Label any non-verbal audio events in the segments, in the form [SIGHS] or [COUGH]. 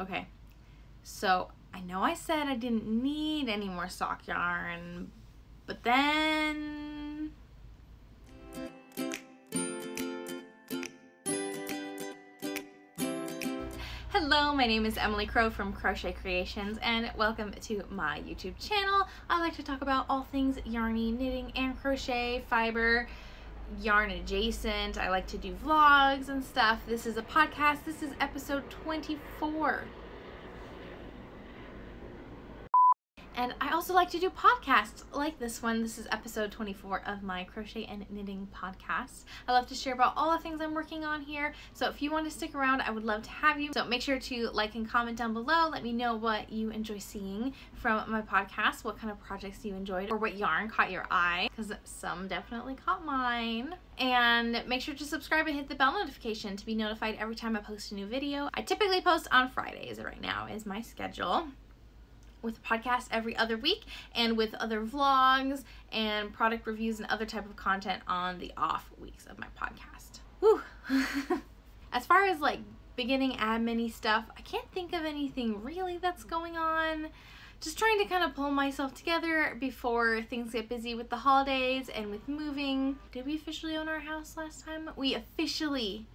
Okay, so I know I said I didn't need any more sock yarn, but then. Hello, my name is Emily Crow from Crowchet Creations and welcome to my YouTube channel. I like to talk about all things yarny, knitting, and crochet, fiber, yarn adjacent. I like to do vlogs and stuff. This is a podcast. This is episode 24. And I also like to do podcasts like this one. This is episode 24 of my Crowchet and knitting podcast. I love to share about all the things I'm working on here. So if you want to stick around, I would love to have you. So make sure to like and comment down below. Let me know what you enjoy seeing from my podcast, what kind of projects you enjoyed, or what yarn caught your eye, because some definitely caught mine. And make sure to subscribe and hit the bell notification to be notified every time I post a new video. I typically post on Fridays right now is my schedule with a podcast every other week and with other vlogs and product reviews and other type of content on the off weeks of my podcast. Whew. [LAUGHS] as far as like beginning admin stuff, I can't think of anything really that's going on. Just trying to kind of pull myself together before things get busy with the holidays and with moving. Did we officially own our house last time? We officially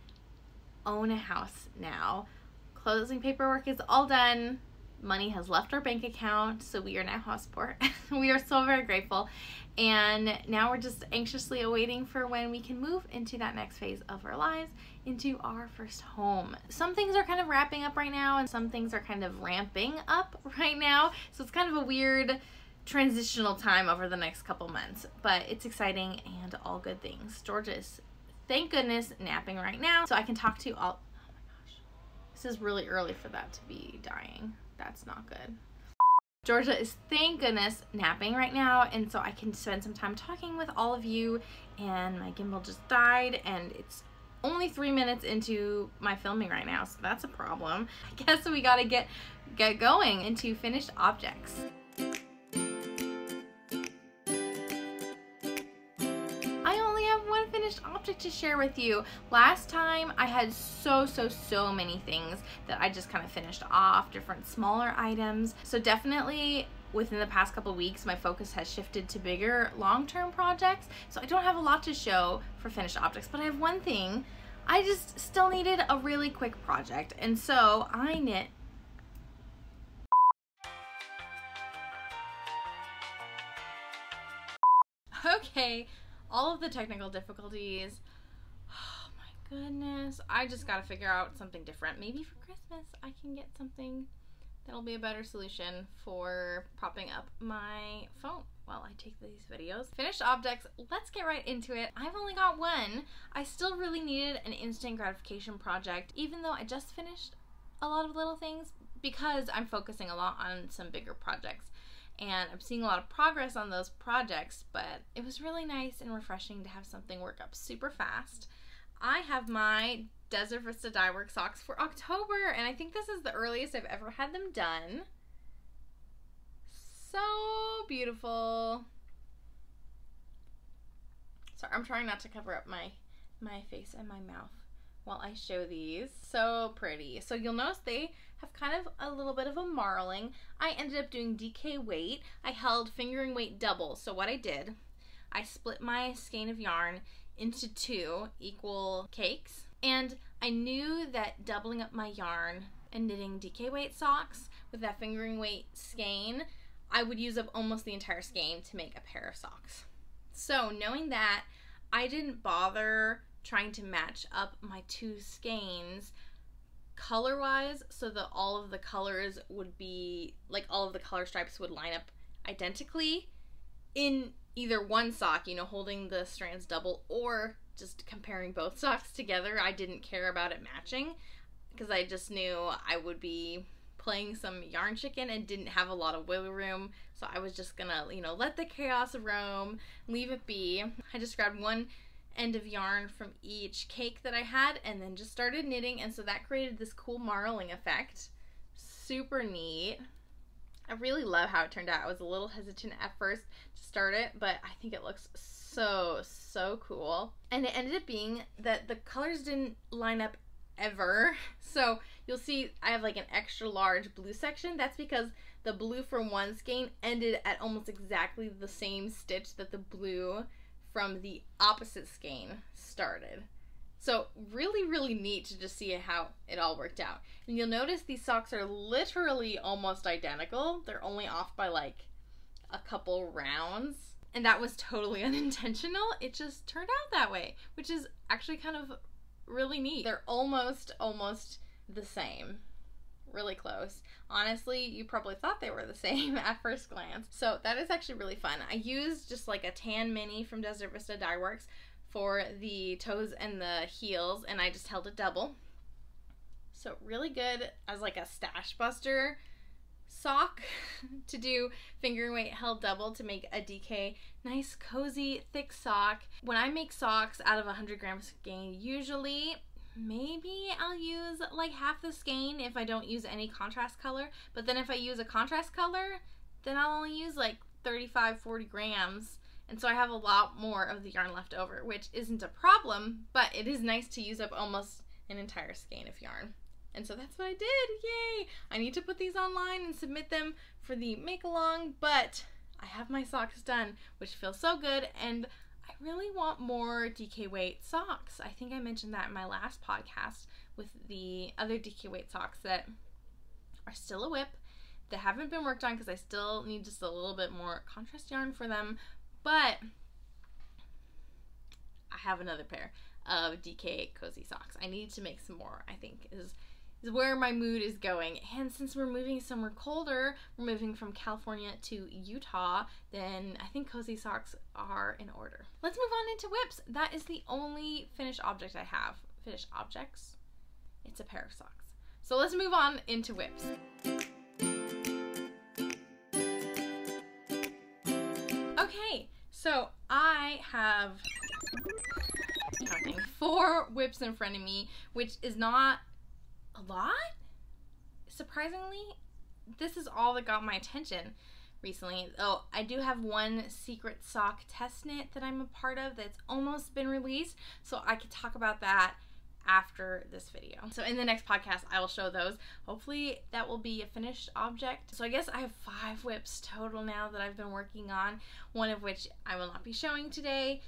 own a house now. Closing paperwork is all done money has left our bank account, so we are now house poor. [LAUGHS] we are so very grateful. And now we're just anxiously awaiting for when we can move into that next phase of our lives, into our first home. Some things are kind of wrapping up right now, and some things are kind of ramping up [LAUGHS] right now. So it's kind of a weird transitional time over the next couple months, but it's exciting and all good things. George is, thank goodness, napping right now, so I can talk to you all. Oh my gosh, this is really early for that to be dying. That's not good. Georgia is, thank goodness, napping right now, and so I can spend some time talking with all of you, and my gimbal just died, and it's only three minutes into my filming right now, so that's a problem. [LAUGHS] I guess we gotta get, get going into finished objects. Object to share with you. Last time I had so, so, so many things that I just kind of finished off, different smaller items. So definitely within the past couple weeks, my focus has shifted to bigger long-term projects. So I don't have a lot to show for finished objects, but I have one thing. I just still needed a really quick project. And so I knit [LAUGHS] Okay, all of the technical difficulties. Oh my goodness. I just got to figure out something different. Maybe for Christmas I can get something that'll be a better solution for propping up my phone while I take these videos. Finished objects, let's get right into it. I've only got one. I still really needed an instant gratification project, even though I just finished a lot of little things because I'm focusing a lot on some bigger projects and I'm seeing a lot of progress on those projects, but it was really nice and refreshing to have something work up super fast. I have my Desert Vista Dye Work socks for October, and I think this is the earliest I've ever had them done. So beautiful. Sorry, I'm trying not to cover up my my face and my mouth while I show these. So pretty. So you'll notice they have kind of a little bit of a marling. I ended up doing DK weight. I held fingering weight double. So what I did, I split my skein of yarn into two equal cakes. And I knew that doubling up my yarn and knitting DK weight socks with that fingering weight skein, I would use up almost the entire skein to make a pair of socks. So knowing that, I didn't bother trying to match up my two skeins color wise so that all of the colors would be like all of the color stripes would line up identically in either one sock, you know, holding the strands double or just comparing both socks together. I didn't care about it matching because I just knew I would be playing some yarn chicken and didn't have a lot of wiggle room. So I was just gonna, you know, let the chaos roam, leave it be. I just grabbed one end of yarn from each cake that I had and then just started knitting and so that created this cool marling effect. Super neat. I really love how it turned out. I was a little hesitant at first to start it, but I think it looks so, so cool. And it ended up being that the colors didn't line up ever. [LAUGHS] So you'll see I have like an extra large blue section. That's because the blue from one skein ended at almost exactly the same stitch that the blue from the opposite skein started. So really, really neat to just see how it all worked out. And you'll notice these socks are literally almost identical. They're only off by like a couple rounds. And that was totally [LAUGHS] unintentional. It just turned out that way, which is actually kind of really neat. They're almost, almost the same. Really close. Honestly, you probably thought they were the [LAUGHS] same at first glance. So that is actually really fun. I used just like a tan mini from Desert Vista Dyeworks for the toes and the heels, and I just held it double. So really good as like a stash buster sock [LAUGHS] to do finger weight held double to make a DK nice cozy thick sock. When I make socks out of 100 grams gain usually maybe I'll use like half the skein if I don't use any contrast color. But then if I use a contrast color, then I'll only use like 35, 40 grams. And so I have a lot more of the yarn left over, which isn't a problem, but it is nice to use up almost an entire skein of yarn. And so that's what I did. Yay! I need to put these online and submit them for the make along, but I have my socks done, which feels so good. And I really want more DK weight socks. I think I mentioned that in my last podcast with the other DK weight socks that are still a WIP that haven't been worked on because I still need just a little bit more contrast yarn for them. But I have another pair of DK cozy socks. I need to make some more, I think, is is where my mood is going. And since we're moving somewhere colder, we're moving from California to Utah, then I think cozy socks are in order. Let's move on into WIPs. That is the only finished object I have. Finished objects? It's a pair of socks. So let's move on into WIPs. Okay, so I have four WIPs in front of me, which is not a lot. Surprisingly, this is all that got my attention recently. Oh, I do have one secret sock test knit that I'm a part of that's almost been released, so I could talk about that after this video. So in the next podcast, I will show those. Hopefully that will be a finished object. So I guess I have five WIPs total now that I've been working on, one of which I will not be showing today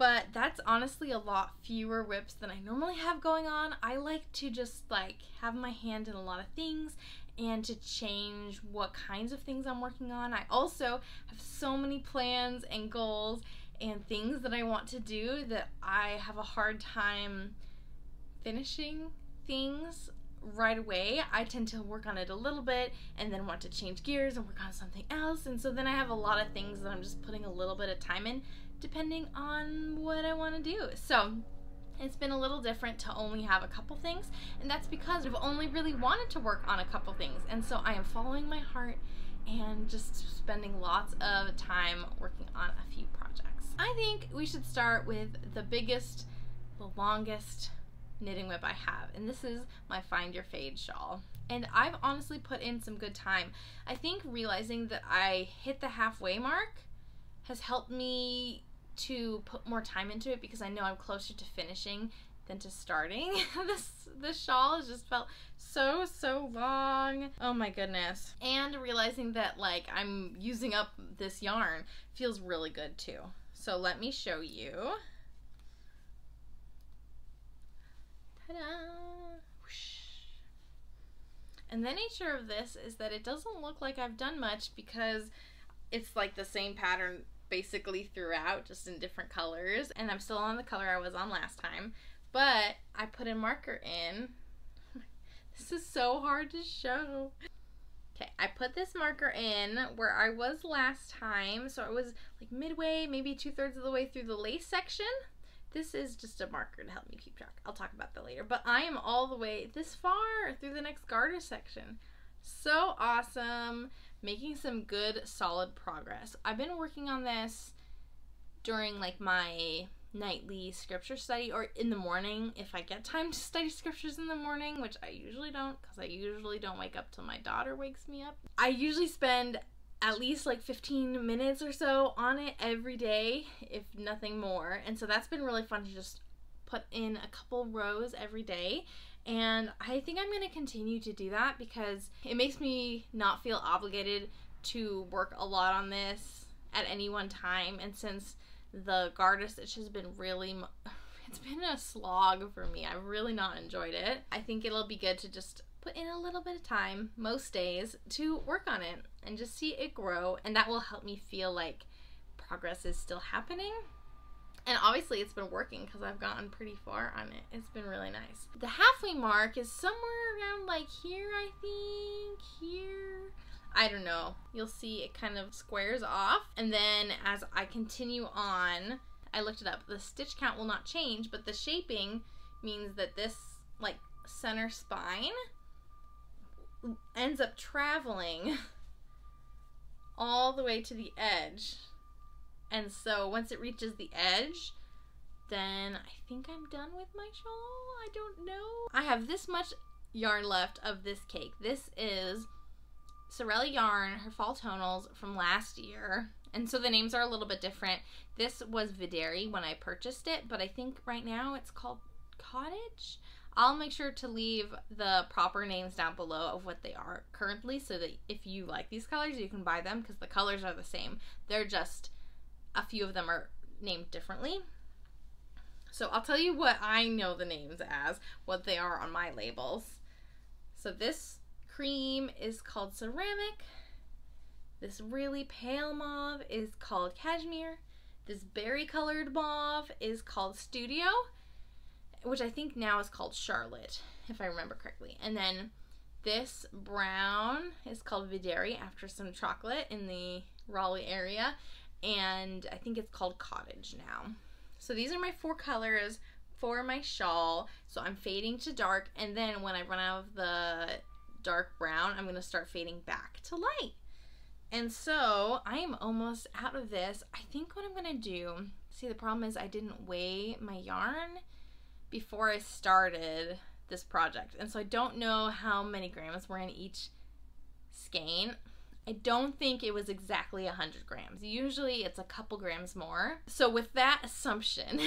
but that's honestly a lot fewer WIPs than I normally have going on. I like to just like have my hand in a lot of things and to change what kinds of things I'm working on. I also have so many plans and goals and things that I want to do that I have a hard time finishing things right away. I tend to work on it a little bit and then want to change gears and work on something else. And so then I have a lot of things that I'm just putting a little bit of time in depending on what I want to do. So it's been a little different to only have a couple things, and that's because I've only really wanted to work on a couple things. And so I am following my heart and just spending lots of time working on a few projects. I think we should start with the biggest, the longest knitting WIP I have, and this is my Find Your Fade shawl. And I've honestly put in some good time. I think realizing that I hit the halfway mark has helped me to put more time into it because I know I'm closer to finishing than to starting. [LAUGHS] this this shawl just felt so so long. Oh my goodness. And realizing that like I'm using up this yarn feels really good too. So let me show you. Ta-da! And the nature of this is that it doesn't look like I've done much because it's like the same pattern basically throughout, just in different colors. And I'm still on the color I was on last time. But I put a marker in. [LAUGHS] this is so hard to show. Okay, I put this marker in where I was last time. So it was like midway, maybe two thirds of the way through the lace section. This is just a marker to help me keep track. I'll talk about that later. But I am all the way this far through the next garter section. So awesome making some good solid progress. I've been working on this during like my nightly scripture study or in the morning if I get time to study scriptures in the morning, which I usually don't because I usually don't wake up till my daughter wakes me up. I usually spend at least like 15 minutes or so on it every day, if nothing more. And so that's been really fun to just put in a couple rows every day And I think I'm going to continue to do that because it makes me not feel obligated to work a lot on this at any one time. And since the garter stitch has been really, [SIGHS] it's been a slog for me. I've really not enjoyed it. I think it'll be good to just put in a little bit of time most days to work on it and just see it grow. And that will help me feel like progress is still happening and obviously it's been working because I've gotten pretty far on it. It's been really nice. The halfway mark is somewhere around like here, I think. Here. I don't know. You'll see it kind of squares off. And then as I continue on, I looked it up. The stitch count will not change, but the shaping means that this like center spine ends up traveling [LAUGHS] all the way to the edge and so once it reaches the edge, then I think I'm done with my shawl. I don't know. I have this much yarn left of this cake. This is Sorelli Yarn, her fall tonals from last year. And so the names are a little bit different. This was Videri when I purchased it, but I think right now it's called Cottage. I'll make sure to leave the proper names down below of what they are currently so that if you like these colors, you can buy them because the colors are the same. They're just a few of them are named differently. So I'll tell you what I know the names as, what they are on my labels. So this cream is called ceramic. This really pale mauve is called cashmere. This berry colored mauve is called studio, which I think now is called Charlotte, if I remember correctly. And then this brown is called Videri after some chocolate in the Raleigh area and I think it's called Cottage now. So these are my four colors for my shawl. So I'm fading to dark, and then when I run out of the dark brown, I'm gonna start fading back to light. And so I am almost out of this. I think what I'm gonna do, see the problem is I didn't weigh my yarn before I started this project. And so I don't know how many grams were in each skein. I don't think it was exactly 100 grams. Usually it's a couple grams more. So, with that assumption,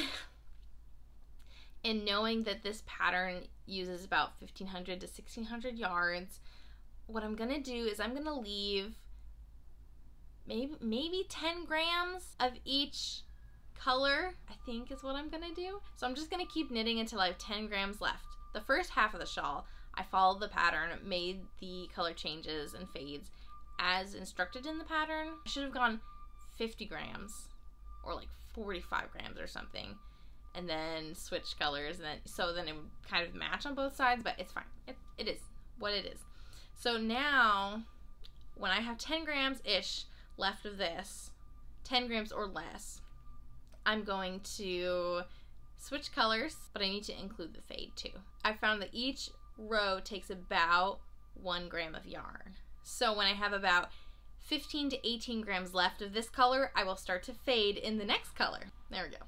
[LAUGHS] and knowing that this pattern uses about 1500 to 1600 yards, what I'm gonna do is I'm gonna leave maybe maybe 10 grams of each color, I think is what I'm gonna do. So I'm just gonna keep knitting until I have 10 grams left. The first half of the shawl, I followed the pattern, made the color changes and fades, as instructed in the pattern. I should have gone 50 grams or like 45 grams or something and then switch colors and then so then it would kind of match on both sides but it's fine. It, it is what it is. So now when i have 10 grams ish left of this 10 grams or less i'm going to switch colors but i need to include the fade too. I found that each row takes about one gram of yarn so when I have about 15 to 18 grams left of this color, I will start to fade in the next color. There we go.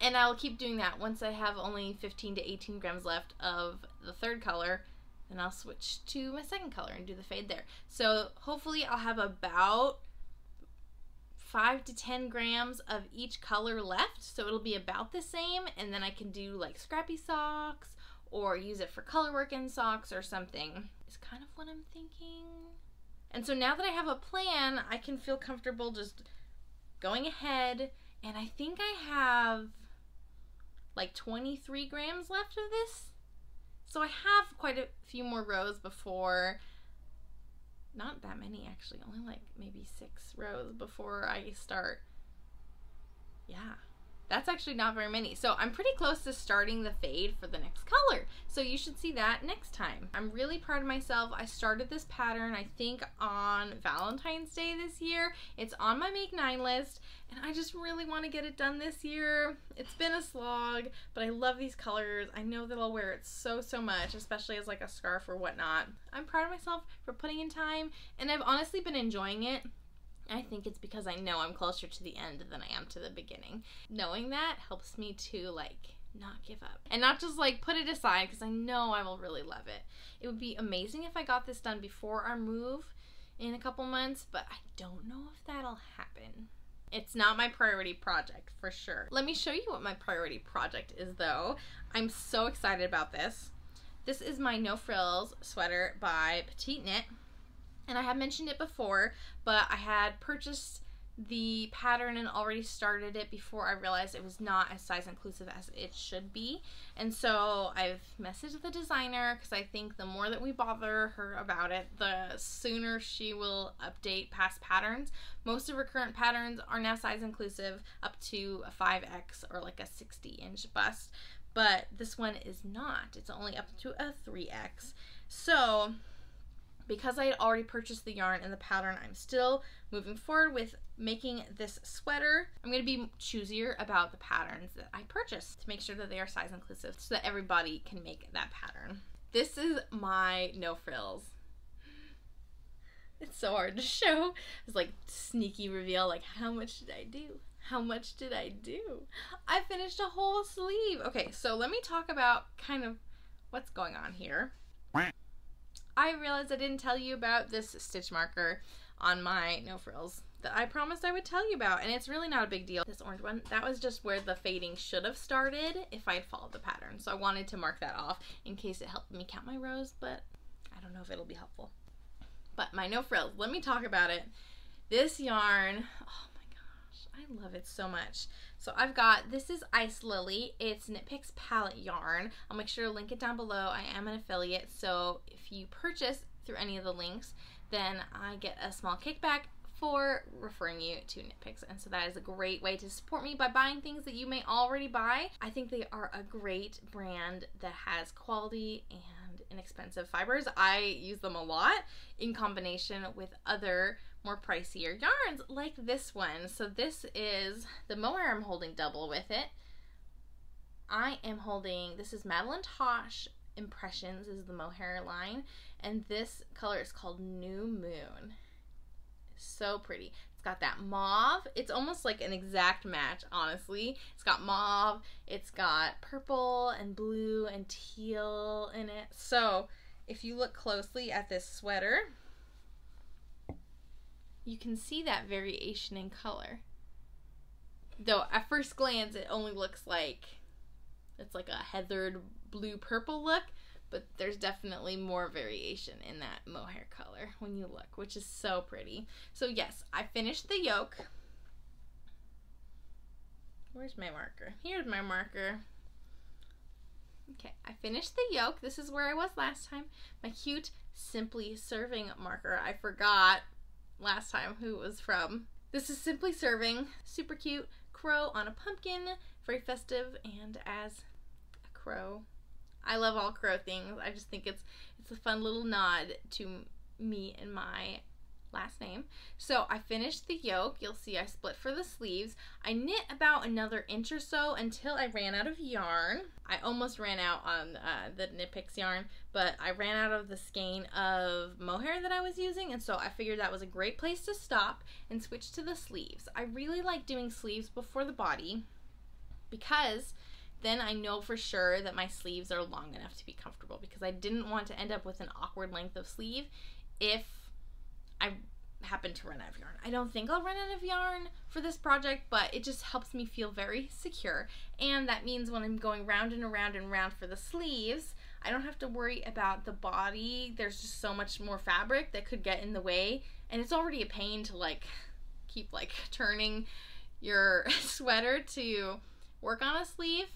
And I will keep doing that once I have only 15 to 18 grams left of the third color. Then I'll switch to my second color and do the fade there. So hopefully I'll have about 5 to 10 grams of each color left. So it'll be about the same. And then I can do like scrappy socks or use it for color work in socks or something. Is kind of what I'm thinking. And so now that I have a plan, I can feel comfortable just going ahead. And I think I have like 23 grams left of this. So I have quite a few more rows before. Not that many actually, only like maybe six rows before I start. Yeah, that's actually not very many. So I'm pretty close to starting the fade for the next color. So you should see that next time. I'm really proud of myself. I started this pattern, I think, on Valentine's Day this year. It's on my Make 9 list, and I just really want to get it done this year. It's been a slog, but I love these colors. I know that I'll wear it so, so much, especially as like a scarf or whatnot. I'm proud of myself for putting in time, and I've honestly been enjoying it. I think it's because I know I'm closer to the end than I am to the beginning. Knowing that helps me to like not give up and not just like put it aside because I know I will really love it. It would be amazing if I got this done before our move in a couple months, but I don't know if that'll happen. It's not my priority project for sure. Let me show you what my priority project is though. I'm so excited about this. This is my No Frills sweater by Petite Knit. And I have mentioned it before, but I had purchased the pattern and already started it before I realized it was not as size inclusive as it should be. And so I've messaged the designer because I think the more that we bother her about it, the sooner she will update past patterns. Most of her current patterns are now size inclusive up to a 5X or like a 60 inch bust, but this one is not. It's only up to a 3X. So because I had already purchased the yarn and the pattern, I'm still moving forward with making this sweater. I'm going to be choosier about the patterns that I purchase to make sure that they are size inclusive so that everybody can make that pattern. This is my no frills. It's so hard to show. It's like sneaky reveal like how much did I do? How much did I do? I finished a whole sleeve. Okay, so let me talk about kind of what's going on here. I realized I didn't tell you about this stitch marker on my no frills that I promised I would tell you about and it's really not a big deal. This orange one, that was just where the fading should have started if I had followed the pattern. So I wanted to mark that off in case it helped me count my rows, but I don't know if it'll be helpful. But my no frills, let me talk about it. This yarn, oh I love it so much. So I've got, this is Ice Lily. It's Knit Picks palette yarn. I'll make sure to link it down below. I am an affiliate, so if you purchase through any of the links, then I get a small kickback for referring you to Knit Picks. And so that is a great way to support me by buying things that you may already buy. I think they are a great brand that has quality and inexpensive fibers. I use them a lot in combination with other more pricier yarns like this one. So this is the mohair I'm holding double with it. I am holding, this is Madeline Tosh Impressions is the mohair line. And this color is called New Moon. So pretty. It's got that mauve. It's almost like an exact match, honestly. It's got mauve. It's got purple and blue and teal in it. So if you look closely at this sweater, you can see that variation in color. Though at first glance it only looks like it's like a heathered blue purple look, but there's definitely more variation in that mohair color when you look, which is so pretty. So yes, I finished the yoke. Where's my marker? Here's my marker. Okay, I finished the yoke. This is where I was last time. My cute Simply Serving marker. I forgot last time who was from. This is Simply Serving. Super cute crow on a pumpkin. Very festive and as a crow. I love all crow things. I just think it's it's a fun little nod to me and my last name. So I finished the yoke. You'll see I split for the sleeves. I knit about another inch or so until I ran out of yarn. I almost ran out on uh, the Knit Picks yarn, but I ran out of the skein of mohair that I was using, and so I figured that was a great place to stop and switch to the sleeves. I really like doing sleeves before the body because then I know for sure that my sleeves are long enough to be comfortable because I didn't want to end up with an awkward length of sleeve if I happen to run out of yarn. I don't think I'll run out of yarn for this project, but it just helps me feel very secure. And that means when I'm going round and around and round for the sleeves, I don't have to worry about the body. There's just so much more fabric that could get in the way. And it's already a pain to like keep like turning your [LAUGHS] sweater to work on a sleeve.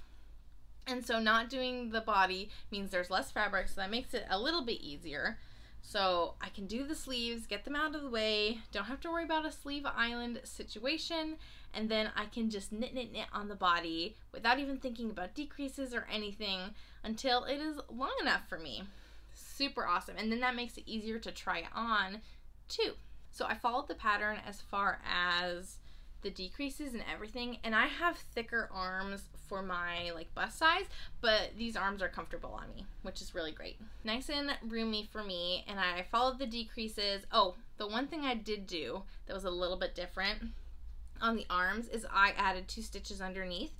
And so not doing the body means there's less fabric, so that makes it a little bit easier. So I can do the sleeves, get them out of the way, don't have to worry about a sleeve island situation, and then I can just knit, knit, knit on the body without even thinking about decreases or anything until it is long enough for me. Super awesome. And then that makes it easier to try on too. So I followed the pattern as far as the decreases and everything and I have thicker arms for my like bust size but these arms are comfortable on me which is really great. Nice and roomy for me and I followed the decreases. Oh the one thing I did do that was a little bit different on the arms is I added two stitches underneath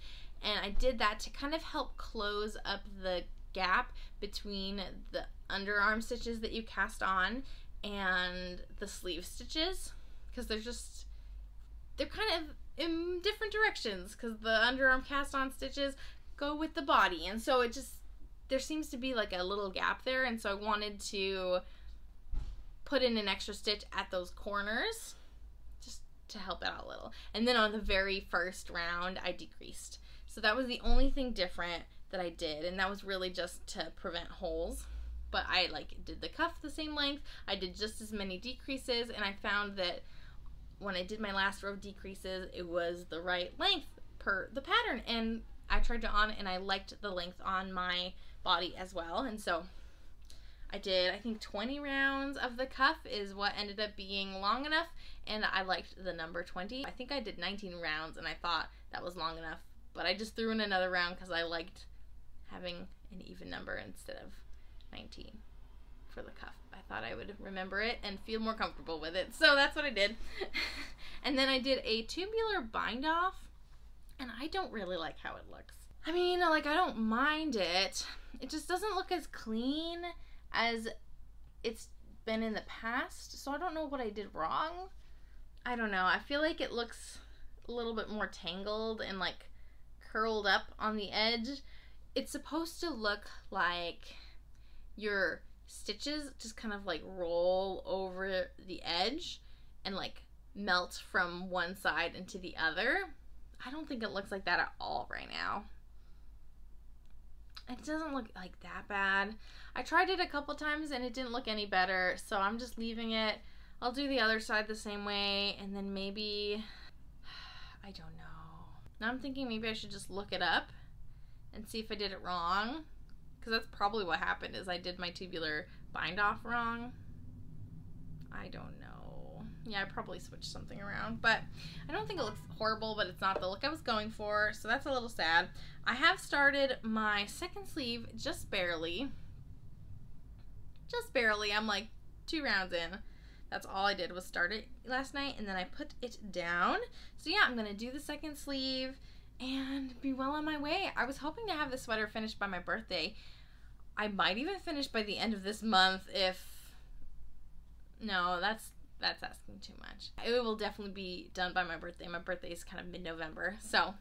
and I did that to kind of help close up the gap between the underarm stitches that you cast on and the sleeve stitches because they're just they're kind of in different directions because the underarm cast on stitches go with the body and so it just there seems to be like a little gap there, and so I wanted to put in an extra stitch at those corners just to help it out a little. And then on the very first round, I decreased. So that was the only thing different that I did, and that was really just to prevent holes. But I like did the cuff the same length. I did just as many decreases, and I found that when I did my last row of decreases, it was the right length per the pattern. And I tried it on, and I liked the length on my body as well. And so I did, I think 20 rounds of the cuff is what ended up being long enough, and I liked the number 20. I think I did 19 rounds, and I thought that was long enough, but I just threw in another round because I liked having an even number instead of 19 for the cuff. Thought I would remember it and feel more comfortable with it, so that's what I did. [LAUGHS] and then I did a tubular bind off, and I don't really like how it looks. I mean, like, I don't mind it. It just doesn't look as clean as it's been in the past. So I don't know what I did wrong. I don't know. I feel like it looks a little bit more tangled and like curled up on the edge. It's supposed to look like your stitches just kind of like roll over the edge and like melt from one side into the other. I don't think it looks like that at all right now. It doesn't look like that bad. I tried it a couple times and it didn't look any better, so I'm just leaving it. I'll do the other side the same way and then maybe [SIGHS] I don't know. Now I'm thinking maybe I should just look it up and see if I did it wrong because that's probably what happened is I did my tubular bind off wrong. I don't know. Yeah, I probably switched something around, but I don't think it looks horrible, but it's not the look I was going for, so that's a little sad. I have started my second sleeve just barely. Just barely. I'm like two rounds in. That's all I did was start it last night, and then I put it down. So yeah, I'm going to do the second sleeve and be well on my way. I was hoping to have the sweater finished by my birthday. I might even finish by the end of this month if no, that's that's asking too much. It will definitely be done by my birthday. My birthday is kind of mid November. So,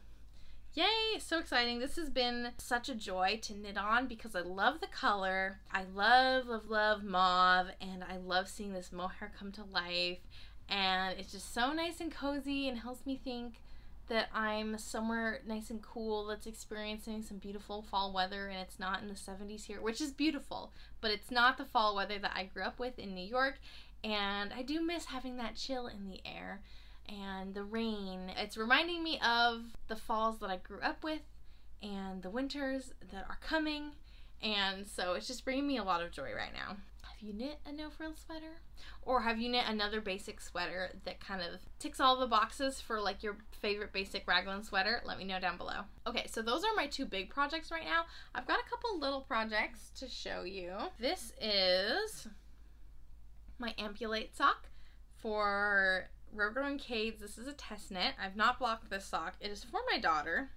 yay! So exciting. This has been such a joy to knit on because I love the color. I love, love, love mauve, and I love seeing this mohair come to life. And it's just so nice and cozy and helps me think that I'm somewhere nice and cool that's experiencing some beautiful fall weather and it's not in the 70s here, which is beautiful, but it's not the fall weather that I grew up with in New York and I do miss having that chill in the air and the rain. It's reminding me of the falls that I grew up with and the winters that are coming. And so it's just bringing me a lot of joy right now. You knit a no frill sweater? Or have you knit another basic sweater that kind of ticks all the boxes for like your favorite basic raglan sweater? Let me know down below. Okay, so those are my two big projects right now. I've got a couple little projects to show you. This is my Ambulate sock for Row and Cades. This is a test knit. I've not blocked this sock. It is for my daughter.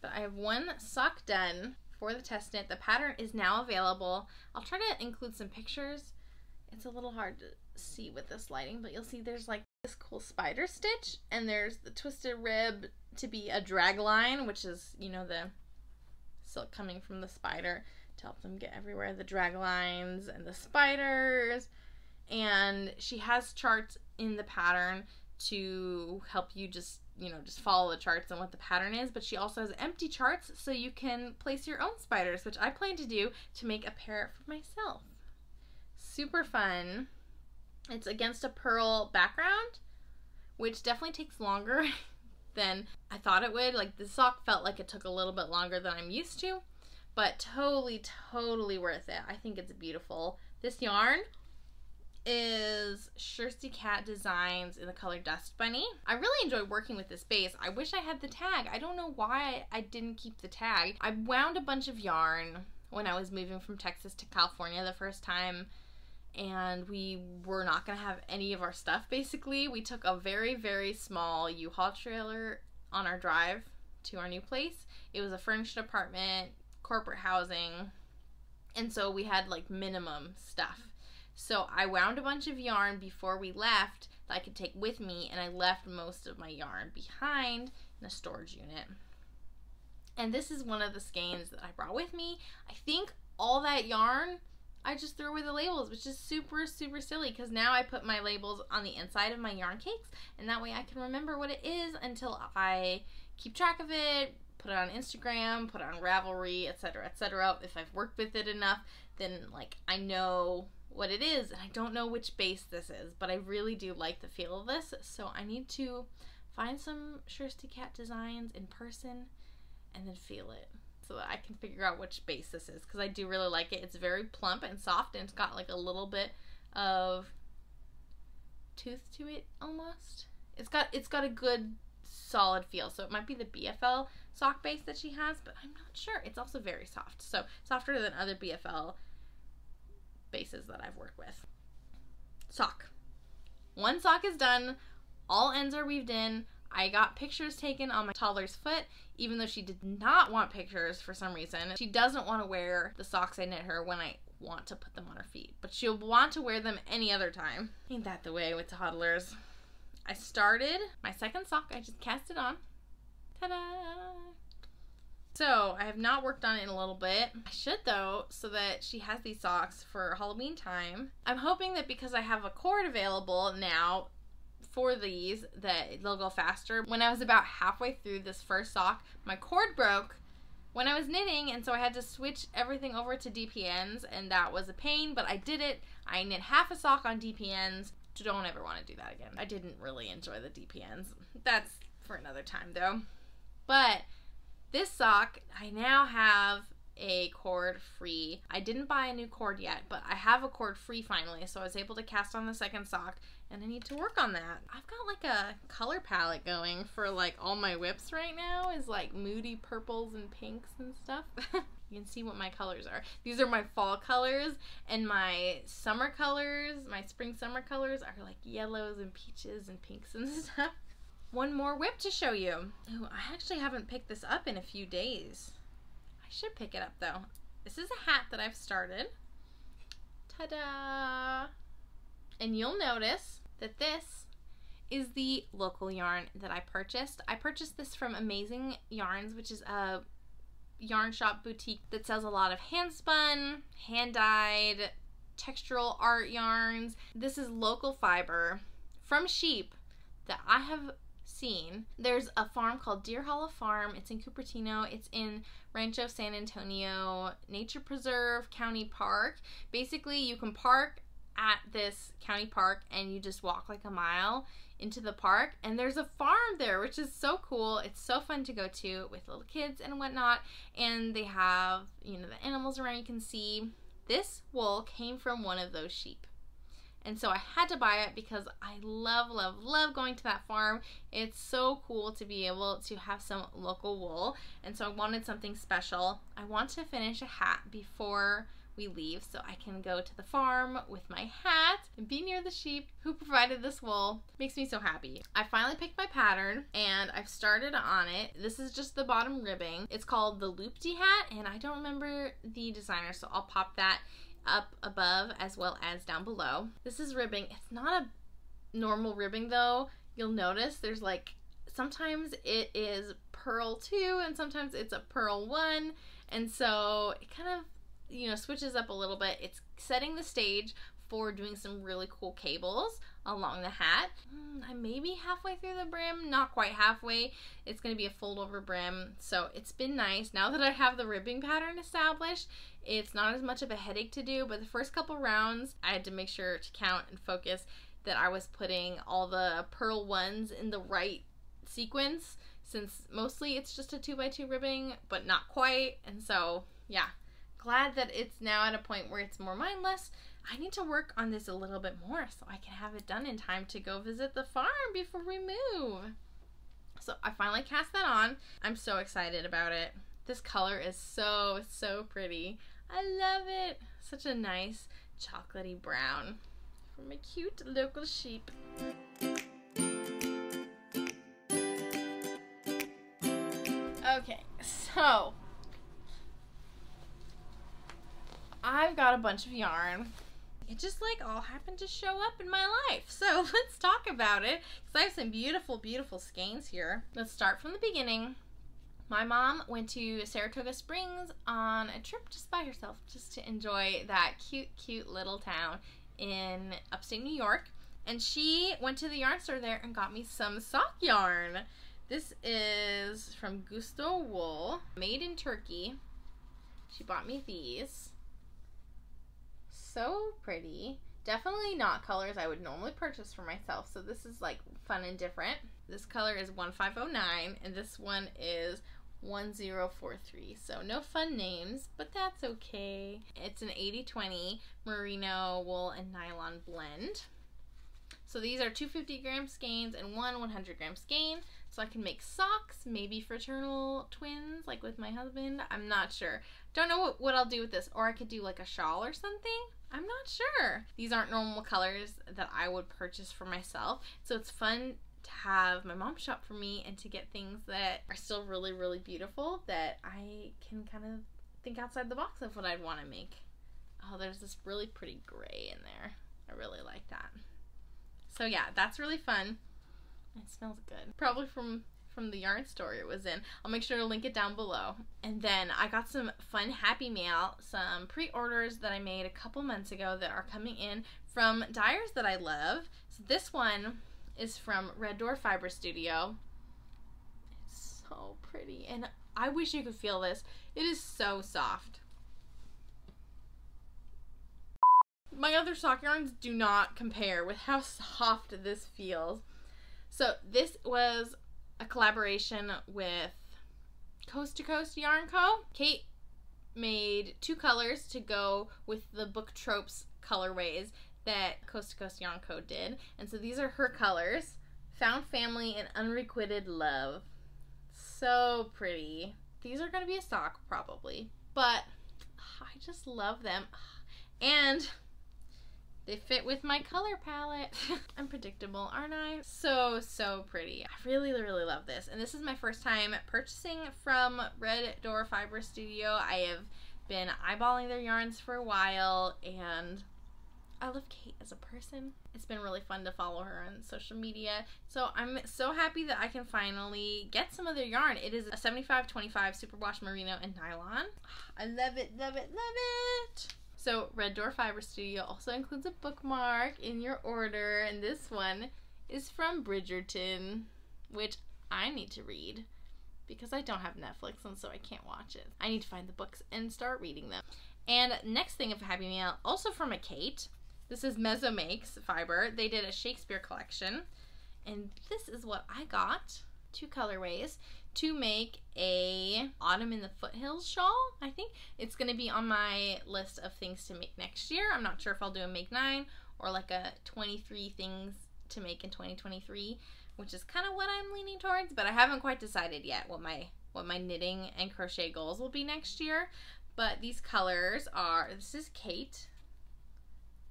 But I have one sock done for the test knit. The pattern is now available. I'll try to include some pictures. It's a little hard to see with this lighting, but you'll see there's like this cool spider stitch and there's the twisted rib to be a drag line, which is, you know, the silk coming from the spider to help them get everywhere the drag lines and the spiders. And she has charts in the pattern to help you just, you know, just follow the charts and what the pattern is. But she also has empty charts so you can place your own spiders, which I plan to do to make a parrot for myself. Super fun. It's against a purl background, which definitely takes longer [LAUGHS] than I thought it would. Like the sock felt like it took a little bit longer than I'm used to but totally, totally worth it. I think it's beautiful. This yarn is Shersty Cat Designs in the color Dust Bunny. I really enjoy working with this base. I wish I had the tag. I don't know why I didn't keep the tag. I wound a bunch of yarn when I was moving from Texas to California the first time and we were not going to have any of our stuff basically. We took a very, very small U-Haul trailer on our drive to our new place. It was a furnished apartment, corporate housing. And so we had like minimum stuff. So I wound a bunch of yarn before we left that I could take with me, and I left most of my yarn behind in a storage unit. And this is one of the skeins that I brought with me. I think all that yarn I just threw away the labels, which is super, super silly because now I put my labels on the inside of my yarn cakes and that way I can remember what it is until I keep track of it, put it on Instagram, put it on Ravelry, etc., etc. If I've worked with it enough, then like I know what it is and I don't know which base this is, but I really do like the feel of this. So I need to find some Shirsty Cat designs in person and then feel it so that I can figure out which base this is because I do really like it. It's very plump and soft and it's got like a little bit of tooth to it almost. It's got it's got a good solid feel. So it might be the BFL sock base that she has, but I'm not sure. It's also very soft. So softer than other BFL bases that I've worked with. Sock. One sock is done. All ends are weaved in. I got pictures taken on my toddler's foot, even though she did not want pictures for some reason. She doesn't want to wear the socks I knit her when I want to put them on her feet, but she'll want to wear them any other time. Ain't that the way with toddlers? I started my second sock, I just cast it on. Ta da! So, I have not worked on it in a little bit. I should though, so that she has these socks for Halloween time. I'm hoping that because I have a cord available now, for these that they'll go faster. When I was about halfway through this first sock, my cord broke when I was knitting, and so I had to switch everything over to DPNs, and that was a pain, but I did it. I knit half a sock on DPNs. Don't ever want to do that again. I didn't really enjoy the DPNs. That's for another time, though. But this sock, I now have a cord free. I didn't buy a new cord yet, but I have a cord free finally, so I was able to cast on the second sock and I need to work on that. I've got like a color palette going for like all my WIPs right now is like moody purples and pinks and stuff. [LAUGHS] you can see what my colors are. These are my fall colors and my summer colors, my spring summer colors are like yellows and peaches and pinks and [LAUGHS] stuff. One more WIP to show you. Oh, I actually haven't picked this up in a few days. I should pick it up though. This is a hat that I've started. Ta-da! And you'll notice that this is the local yarn that I purchased. I purchased this from Amazing Yarns, which is a yarn shop boutique that sells a lot of hand spun, hand dyed, textural art yarns. This is local fiber from sheep that I have seen. There's a farm called Deer Hollow Farm. It's in Cupertino. It's in Rancho San Antonio Nature Preserve County Park. Basically, you can park at this county park and you just walk like a mile into the park and there's a farm there which is so cool it's so fun to go to with little kids and whatnot and they have you know the animals around you can see this wool came from one of those sheep and so I had to buy it because I love, love, love going to that farm. It's so cool to be able to have some local wool. And so I wanted something special. I want to finish a hat before we leave so I can go to the farm with my hat and be near the sheep who provided this wool. Makes me so happy. I finally picked my pattern and I've started on it. This is just the bottom ribbing. It's called the Loopty hat and I don't remember the designer so I'll pop that up above as well as down below. This is ribbing. It's not a normal ribbing though. You'll notice there's like sometimes it is purl 2 and sometimes it's a purl 1 and so it kind of you know switches up a little bit. It's setting the stage for doing some really cool cables along the hat. Mm, I may be halfway through the brim, not quite halfway. It's going to be a fold over brim, so it's been nice. Now that I have the ribbing pattern established, it's not as much of a headache to do, but the first couple rounds, I had to make sure to count and focus that I was putting all the purl ones in the right sequence since mostly it's just a 2x2 ribbing, but not quite. And so, yeah, glad that it's now at a point where it's more mindless I need to work on this a little bit more so I can have it done in time to go visit the farm before we move. So I finally cast that on. I'm so excited about it. This color is so, so pretty. I love it. Such a nice chocolatey brown from a cute local sheep. Okay, so I've got a bunch of yarn it just like all happened to show up in my life. So [LAUGHS] let's talk about it because I have some beautiful, beautiful skeins here. Let's start from the beginning. My mom went to Saratoga Springs on a trip just by herself, just to enjoy that cute, cute little town in upstate New York. And she went to the yarn store there and got me some sock yarn. This is from Gusto Wool, made in Turkey. She bought me these. So pretty. Definitely not colors I would normally purchase for myself, so this is like fun and different. This color is 1509, and this one is 1043. So no fun names, but that's okay. It's an 80-20 merino wool and nylon blend. So these are 250 gram skeins and one 100 gram skein. So I can make socks, maybe fraternal twins, like with my husband. I'm not sure. Don't know what, what I'll do with this. Or I could do like a shawl or something. I'm not sure. These aren't normal colors that I would purchase for myself. So it's fun to have my mom shop for me and to get things that are still really, really beautiful that I can kind of think outside the box of what I'd want to make. Oh, there's this really pretty gray in there. I really like that. So yeah, that's really fun. It smells good. Probably from from the yarn store it was in. I'll make sure to link it down below. And then I got some fun happy mail, some pre-orders that I made a couple months ago that are coming in from dyers that I love. So this one is from Red Door Fiber Studio. It's so pretty. And I wish you could feel this. It is so soft. My other sock yarns do not compare with how soft this feels. So this was a collaboration with Coast to Coast Yarn Co. Kate made two colors to go with the book tropes colorways that Coast to Coast Yarn Co. did. And so these are her colors. Found Family and Unrequited Love. So pretty. These are going to be a sock probably. But I just love them. And they fit with my color palette. [LAUGHS] I'm predictable, aren't I? So, so pretty. I really, really love this. And this is my first time purchasing from Red Door Fiber Studio. I have been eyeballing their yarns for a while and I love Kate as a person. It's been really fun to follow her on social media. So I'm so happy that I can finally get some of their yarn. It is a 75-25 superwash merino and nylon. [SIGHS] I love it, love it, love it. So Red Door Fiber Studio also includes a bookmark in your order, and this one is from Bridgerton, which I need to read because I don't have Netflix and so I can't watch it. I need to find the books and start reading them. And next thing of Happy Mail, also from a Kate. This is Mesomakes Fiber. They did a Shakespeare collection. And this is what I got. Two colorways to make a autumn in the foothills shawl i think it's going to be on my list of things to make next year i'm not sure if i'll do a make nine or like a 23 things to make in 2023 which is kind of what i'm leaning towards but i haven't quite decided yet what my what my knitting and crochet goals will be next year but these colors are this is kate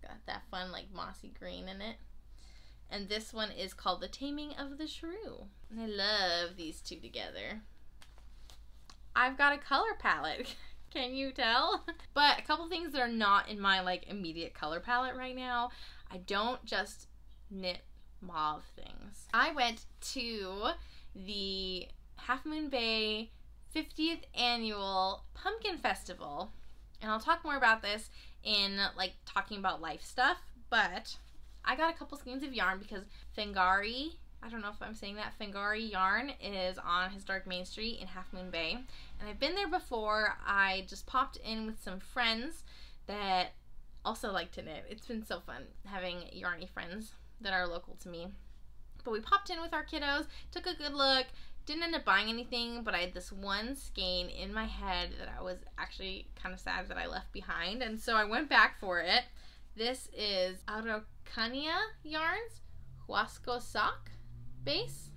got that fun like mossy green in it and this one is called The Taming of the Shrew. And I love these two together. I've got a color palette. [LAUGHS] Can you tell? [LAUGHS] But a couple things that are not in my like immediate color palette right now. I don't just knit mauve things. I went to the Half Moon Bay 50th annual pumpkin festival. And I'll talk more about this in like talking about life stuff, but I got a couple skeins of yarn because Fangari, I don't know if I'm saying that, Fangari yarn is on Historic Main Street in Half Moon Bay. And I've been there before. I just popped in with some friends that also like to knit. It's been so fun having yarny friends that are local to me. But we popped in with our kiddos, took a good look, didn't end up buying anything, but I had this one skein in my head that I was actually kind of sad that I left behind. And so I went back for it. This is Araucania Yarns Huasco Sock base.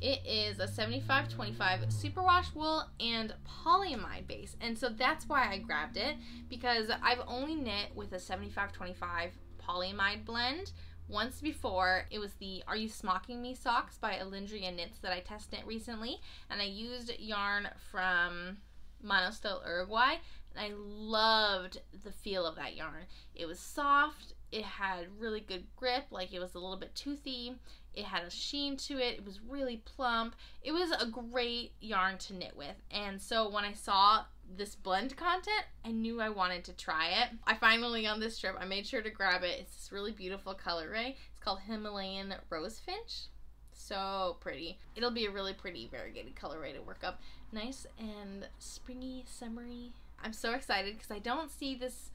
It is a 75-25 superwash wool and polyamide base. And so that's why I grabbed it because I've only knit with a 75-25 polyamide blend once before. It was the Are You Smocking Me socks by Alindria Knits that I test knit recently. And I used yarn from Manos del Uruguay And I loved the feel of that yarn. It was soft, it had really good grip, like it was a little bit toothy, It had a sheen to it. It was really plump. It was a great yarn to knit with. And so when I saw this blend content, I knew I wanted to try it. I finally on this trip, I made sure to grab it. It's this really beautiful colorway. It's called Himalayan Rose Finch. So pretty. It'll be a really pretty variegated colorway to work up. Nice and springy, summery. I'm so excited because I don't see this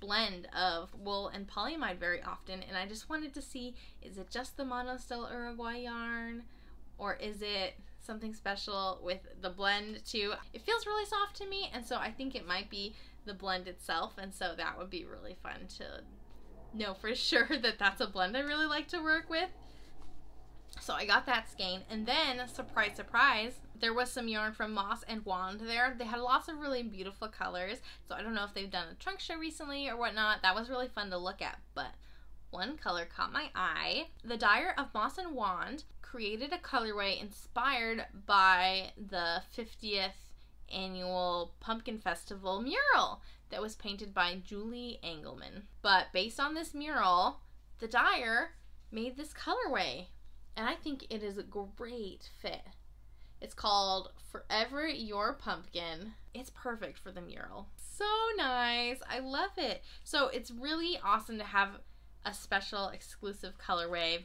blend of wool and polyamide very often and I just wanted to see is it just the Manos del Uruguay yarn or is it something special with the blend too. It feels really soft to me and so I think it might be the blend itself and so that would be really fun to know for [LAUGHS] sure that that's a blend I really like to work with. So I got that skein and then surprise surprise there was some yarn from Moss and Wand there. They had lots of really beautiful colors. So I don't know if they've done a trunk show recently or whatnot. That was really fun to look at. But one color caught my eye. The dyer of Moss and Wand created a colorway inspired by the 50th annual Pumpkin Festival mural that was painted by Julie Engelman. But based on this mural, the dyer made this colorway, and I think it is a great fit. It's called Forever Your Pumpkin. It's perfect for the mural. So nice. I love it. So it's really awesome to have a special exclusive colorway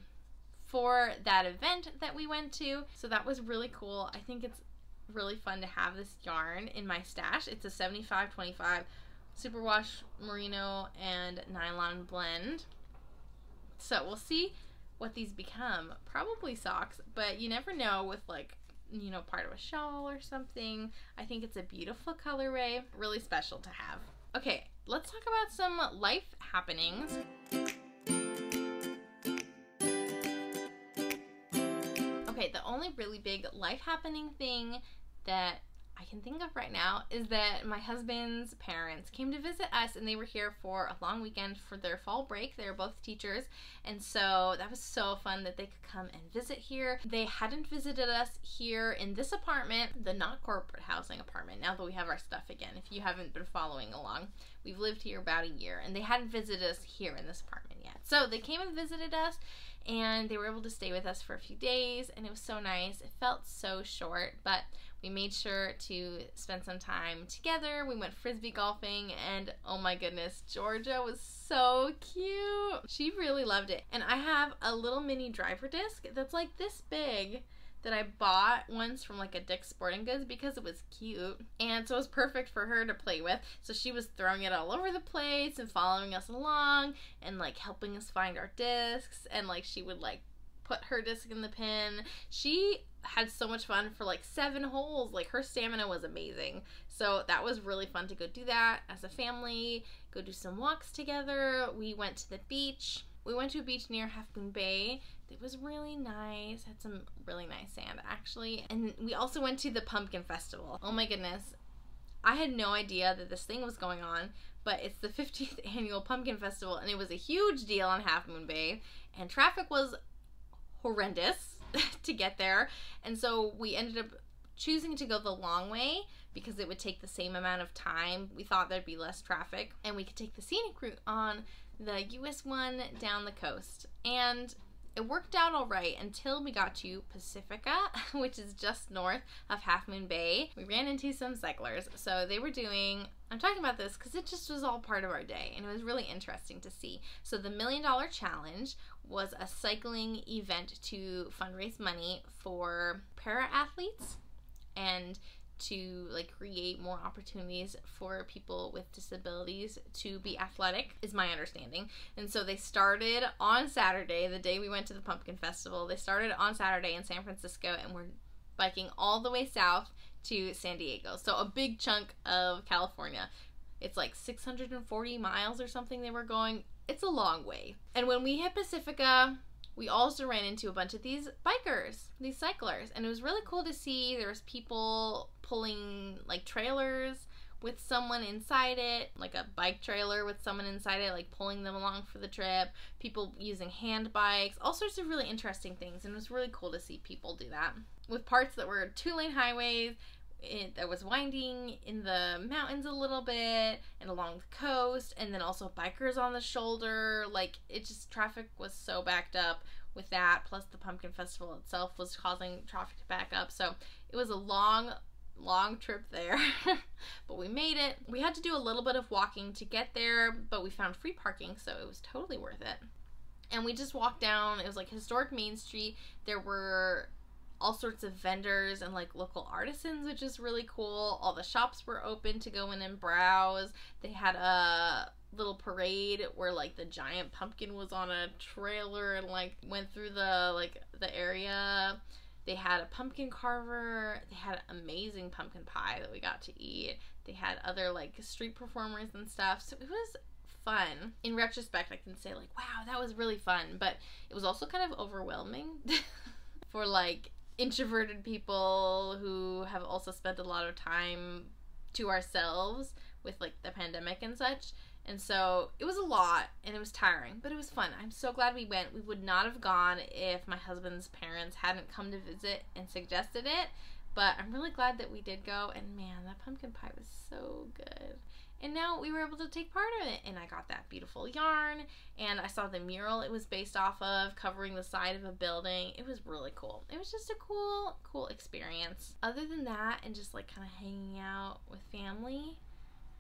for that event that we went to. So that was really cool. I think it's really fun to have this yarn in my stash. It's a 75-25 superwash merino and nylon blend. So we'll see what these become. Probably socks, but you never know with like you know, part of a shawl or something. I think it's a beautiful colorway, really special to have. Okay, let's talk about some life happenings. Only really big life happening thing that I can think of right now is that my husband's parents came to visit us and they were here for a long weekend for their fall break. They were both teachers, and so that was so fun that they could come and visit here. They hadn't visited us here in this apartment, the not corporate housing apartment, now that we have our stuff again. If you haven't been following along, we've lived here about a year and they hadn't visited us here in this apartment yet. So they came and visited us and they were able to stay with us for a few days and it was so nice. It felt so short, but we made sure to spend some time together. We went frisbee golfing, and oh my goodness, Georgia was so cute. She really loved it. And I have a little mini driver disc that's like this big that I bought once from like a Dick's Sporting Goods because it was cute. And so it was perfect for her to play with. So she was throwing it all over the place and following us along and like helping us find our discs. And like she would like put her disc in the pin. She had so much fun for like seven holes. Like her stamina was amazing. So that was really fun to go do that as a family, go do some walks together. We went to the beach. We went to a beach near Half Moon Bay. It was really nice. Had some really nice sand actually. And we also went to the pumpkin festival. Oh my goodness. I had no idea that this thing was going on, but it's the [LAUGHS] 50th annual pumpkin festival and it was a huge deal on Half Moon Bay and traffic was horrendous [LAUGHS] to get there. And so we ended up choosing to go the long way because it would take the same amount of time. We thought there'd be less traffic and we could take the scenic route on the US 1 down the coast. And it worked out all right until we got to Pacifica, [LAUGHS] which is just north of Half Moon Bay. We ran into some cyclers. So they were doing, I'm talking about this because it just was all part of our day and it was really interesting to see. So the Million Dollar Challenge was a cycling event to fundraise money for para athletes and to like create more opportunities for people with disabilities to be athletic is my understanding. And so they started on saturday the day we went to the pumpkin festival they started on saturday in san francisco and we're biking all the way south to san diego. So a big chunk of california. It's like 640 miles or something they were going. It's a long way. And when we hit pacifica we also ran into a bunch of these bikers, these cyclers, and it was really cool to see. There was people pulling like trailers with someone inside it, like a bike trailer with someone inside it, like pulling them along for the trip, people using hand bikes, all sorts of really interesting things. And it was really cool to see people do that with parts that were two lane highways it, that was winding in the mountains a little bit and along the coast, and then also bikers on the shoulder. Like it just traffic was so backed up with that. Plus the pumpkin festival itself was causing traffic to back up. So it was a long, long trip there. [LAUGHS] but we made it. We had to do a little bit of walking to get there, but we found free parking, so it was totally worth it. And we just walked down. It was like historic Main Street. There were all sorts of vendors and like local artisans, which is really cool. All the shops were open to go in and browse. They had a little parade where like the giant pumpkin was on a trailer and like went through the like the area. They had a pumpkin carver. They had amazing pumpkin pie that we got to eat. They had other like street performers and stuff. So it was fun. In retrospect, I can say like, wow, that was really fun, but it was also kind of overwhelming [LAUGHS] for like introverted people who have also spent a lot of time to ourselves with like the pandemic and such. And so it was a lot and it was tiring, but it was fun. I'm so glad we went. We would not have gone if my husband's parents hadn't come to visit and suggested it. But I'm really glad that we did go. And man, that pumpkin pie was so good. And now we were able to take part in it. And I got that beautiful yarn. And I saw the mural it was based off of, covering the side of a building. It was really cool. It was just a cool, cool experience. Other than that, and just like kind of hanging out with family,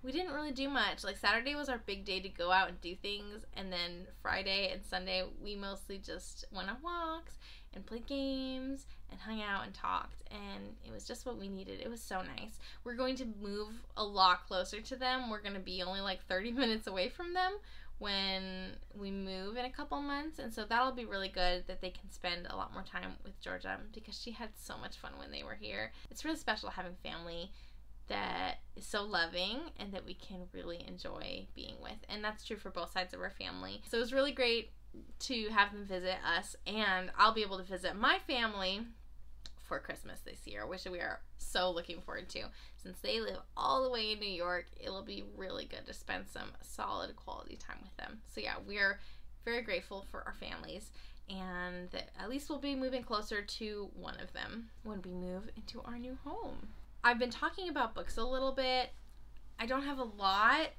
we didn't really do much. Like Saturday was our big day to go out and do things, and then Friday and Sunday we mostly just went on walks and played games and hung out and talked, and it was just what we needed. It was so nice. We're going to move a lot closer to them. We're going to be only like 30 [LAUGHS] minutes away from them when we move in a couple months, and so that'll be really good that they can spend a lot more time with Georgia because she had so much fun when they were here. It's really special having family that is so loving and that we can really enjoy being with. And that's true for both sides of our family. So it was really great to have them visit us, and I'll be able to visit my family for Christmas this year, which we are so looking forward to. Since they live all the way in New York, it'll be really good to spend some solid quality time with them. So, yeah, we're very grateful for our families and at least we'll be moving closer to one of them when we move into our new home. I've been talking about books a little bit. I don't have a lot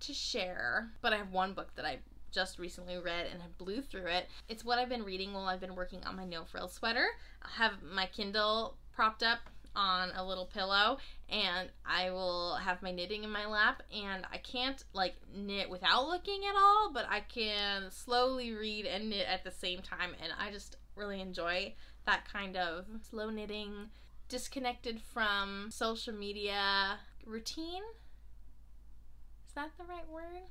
to share, but I have one book that I just recently read and I blew through it. It's what I've been reading while I've been working on my no frill sweater. I have my Kindle propped up on a little pillow and I will have my knitting in my lap and I can't like knit without looking at all, but I can slowly read and knit at the same time and I just really enjoy that kind of slow knitting disconnected from social media routine. Is that the right word?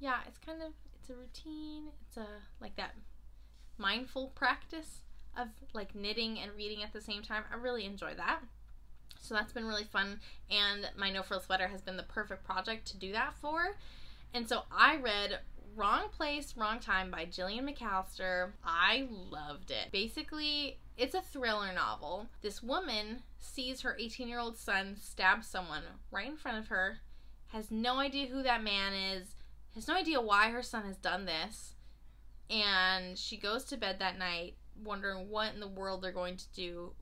Yeah, it's kind of it's a routine. It's a like that mindful practice of like knitting and reading at the same time. I really enjoy that. So that's been really fun and my no frill sweater has been the perfect project to do that for. And so I read Wrong Place, Wrong Time by Gillian McAllister. I loved it. Basically, it's a thriller novel. This woman sees her 18 year old son stab someone right in front of her, has no idea who that man is, has no idea why her son has done this, and she goes to bed that night wondering what in the world they're going to do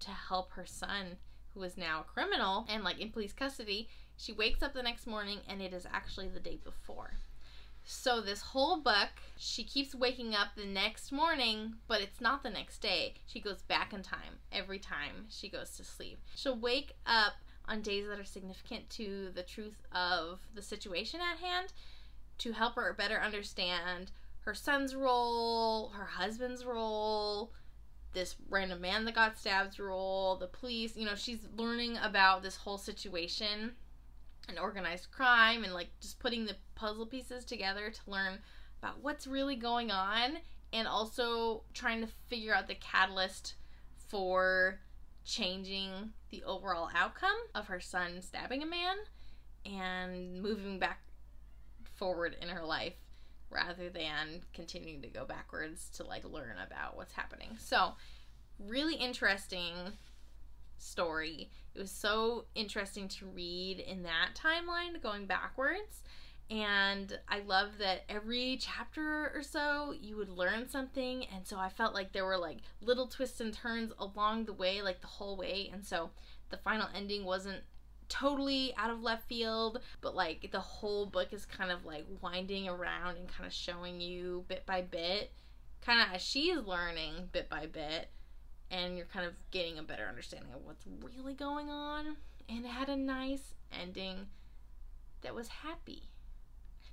to help her son, who is now a criminal and like in police custody. She wakes up the next morning and it is actually the day before. So this whole book, she keeps waking up the next morning, but it's not the next day. She goes back in time every time she goes to sleep. She'll wake up on days that are significant to the truth of the situation at hand to help her better understand her son's role, her husband's role, this random man that got stabbed's role, the police. You know, she's learning about this whole situation and organized crime and like just putting the puzzle pieces together to learn about what's really going on and also trying to figure out the catalyst for changing the overall outcome of her son stabbing a man and moving back forward in her life rather than continuing to go backwards to like learn about what's happening. So, really interesting story. It was so interesting to read in that timeline going backwards. And I love that every chapter or so you would learn something. And so I felt like there were like little twists and turns along the way, like the whole way. And so the final ending wasn't totally out of left field, but like the whole book is kind of like winding around and kind of showing you bit by bit, kind of as she's learning bit by bit, and you're kind of getting a better understanding of what's really going on. And it had a nice ending that was happy.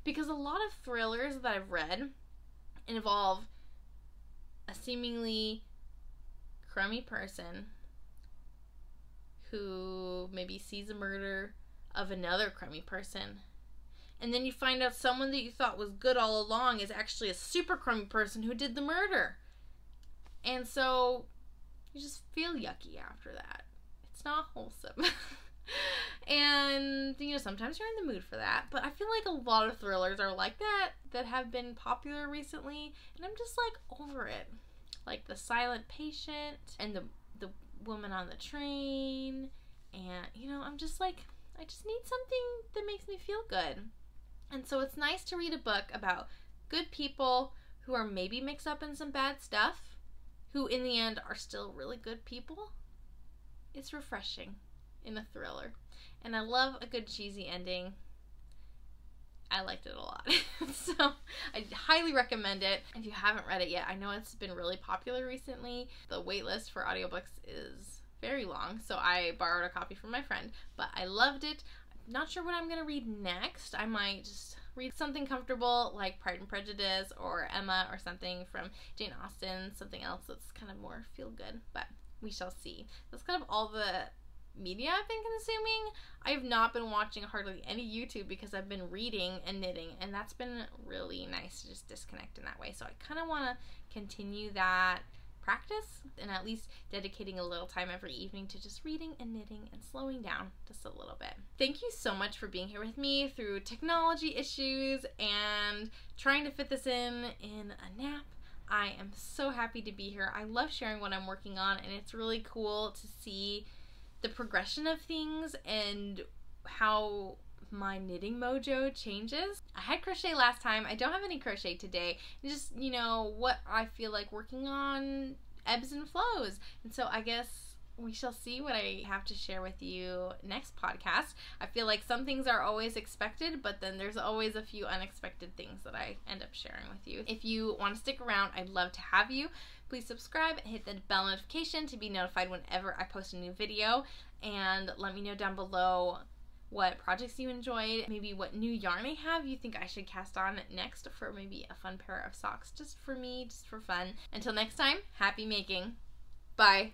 Because a lot of thrillers that I've read involve a seemingly crummy person who maybe sees a murder of another crummy person. And then you find out someone that you thought was good all along is actually a super crummy person who did the murder. And so you just feel yucky after that. It's not wholesome. [LAUGHS] and you know sometimes you're in the mood for that but i feel like a lot of thrillers are like that that have been popular recently and i'm just like over it like the silent patient and the woman on the train and you know i'm just like i just need something that makes me feel good and so it's nice to read a book about good people who are maybe mixed up in some bad stuff who in the end are still really good people it's refreshing in a thriller. And I love a good cheesy ending. I liked it a lot. [LAUGHS] so I highly recommend it. If you haven't read it yet, I know it's been really popular recently. The waitlist for audiobooks is very long, so I borrowed a copy from my friend, but I loved it. Not sure what I'm gonna read next. I might just read something comfortable like Pride and Prejudice or Emma or something from Jane Austen, something else that's kind of more feel good, but we shall see. That's kind of all the media I've been consuming. I have not been watching hardly any YouTube because I've been reading and knitting, and that's been really nice to just disconnect in that way. So I kind of want to continue that practice and at least dedicating a little time every evening to just reading and knitting and slowing down just a little bit. Thank you so much for being here with me through technology issues and trying to fit this in in a nap. I am so happy to be here. I love sharing what I'm working on and it's really cool to see the progression of things and how my knitting mojo changes. I had crochet last time. I don't have any crochet today. Just, you know, what I feel like working on ebbs and flows. And so I guess we shall see what I have to share with you next podcast. I feel like some things are always expected, but then there's always a few unexpected things that I end up sharing with you. If you want to stick around, I'd love to have you. Please subscribe and hit the bell notification to be notified whenever I post a new video. And let me know down below what projects you enjoyed, maybe what new yarn I have you think I should cast on next for maybe a fun pair of socks just for me, just for fun. Until next time, happy making. Bye.